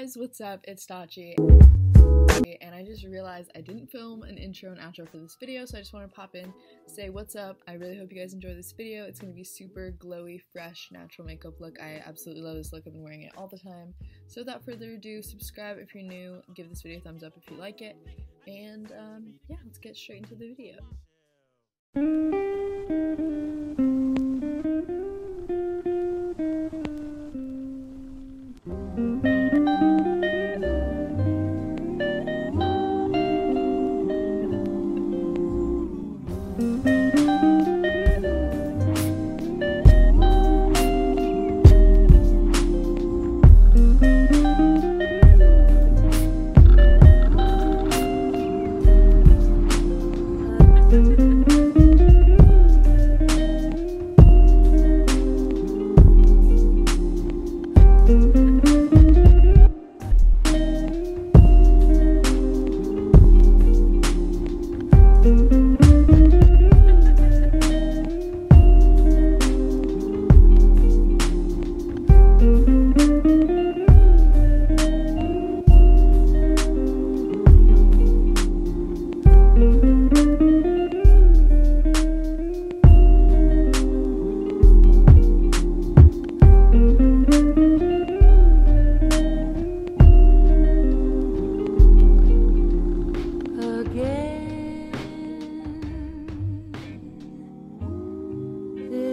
guys, what's up? It's Dachi. And I just realized I didn't film an intro and outro for this video, so I just want to pop in, say what's up. I really hope you guys enjoy this video. It's going to be super glowy, fresh, natural makeup look. I absolutely love this look. I've been wearing it all the time. So without further ado, subscribe if you're new, give this video a thumbs up if you like it, and um, yeah, let's get straight into the video.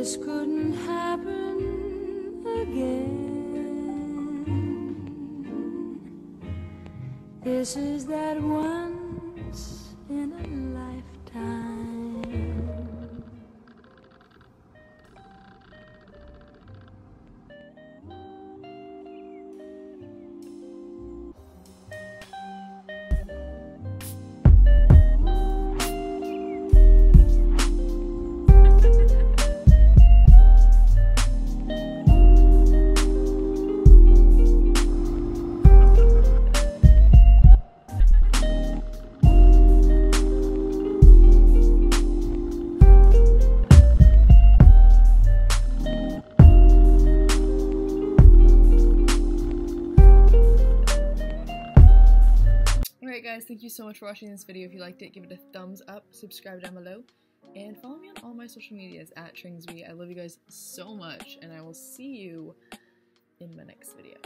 This couldn't happen again. This is that once Alright guys, thank you so much for watching this video. If you liked it, give it a thumbs up, subscribe down below, and follow me on all my social medias at Tringsby. I love you guys so much, and I will see you in my next video.